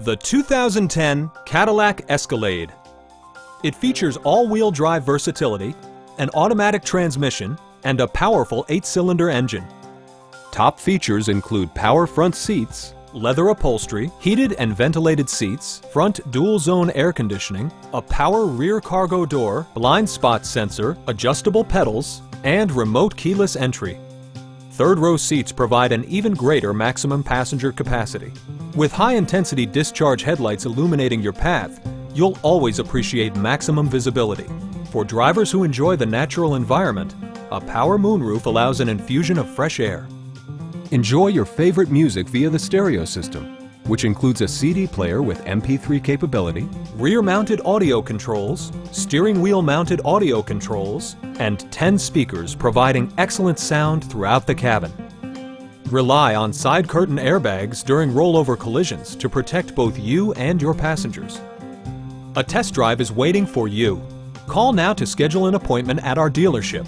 The 2010 Cadillac Escalade. It features all-wheel drive versatility, an automatic transmission, and a powerful 8-cylinder engine. Top features include power front seats, leather upholstery, heated and ventilated seats, front dual-zone air conditioning, a power rear cargo door, blind spot sensor, adjustable pedals, and remote keyless entry. Third row seats provide an even greater maximum passenger capacity. With high-intensity discharge headlights illuminating your path, you'll always appreciate maximum visibility. For drivers who enjoy the natural environment, a power moonroof allows an infusion of fresh air. Enjoy your favorite music via the stereo system, which includes a CD player with MP3 capability, rear-mounted audio controls, steering wheel-mounted audio controls, and 10 speakers providing excellent sound throughout the cabin. Rely on side curtain airbags during rollover collisions to protect both you and your passengers. A test drive is waiting for you. Call now to schedule an appointment at our dealership